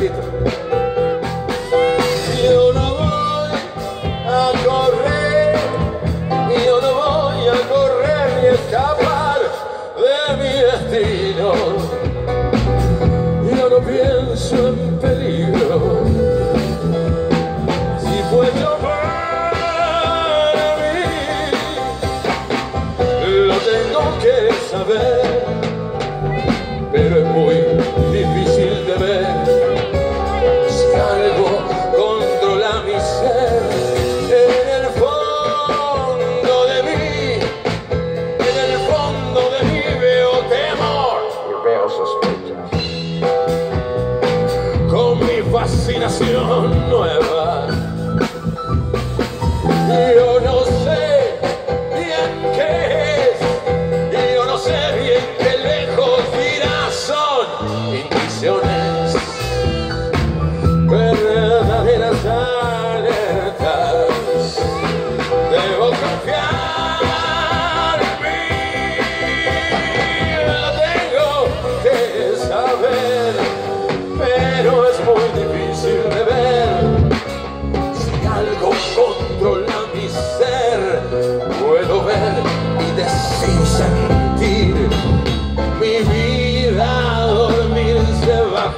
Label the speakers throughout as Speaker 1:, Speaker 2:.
Speaker 1: ratito. Yo no voy a correr, yo no voy a correr ni escapar de mi destino. Yo no pienso en peligro. Si fue yo para mí, lo tengo que saber. imaginación nueva.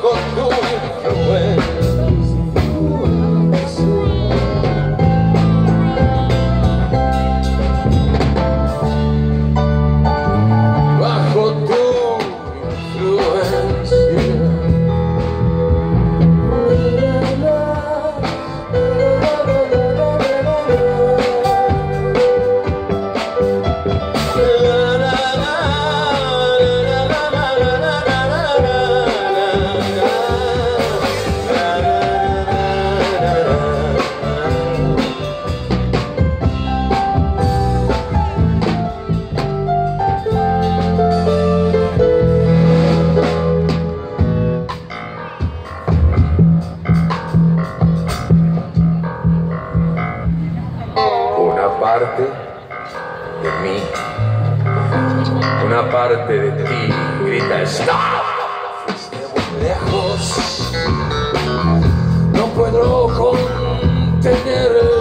Speaker 1: Go go. parte de mí, una parte de ti grita ¡Stop! muy lejos, no puedo contenerlo.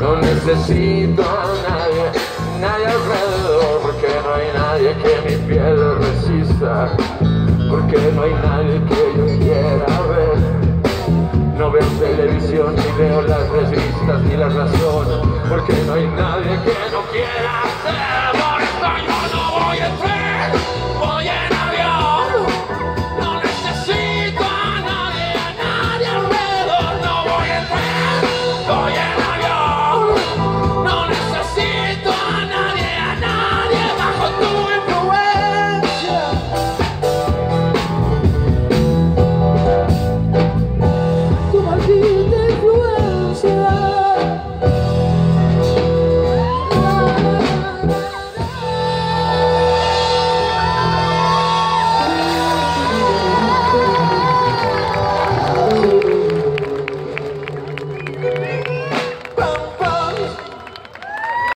Speaker 1: No necesito a nadie, nadie alrededor, porque no hay nadie que mi piel resista, porque no hay nadie que yo quiera ver. No veo televisión, ni veo las revistas, ni la razón, porque no hay nadie que no quiera ser, por eso yo no voy a entrar.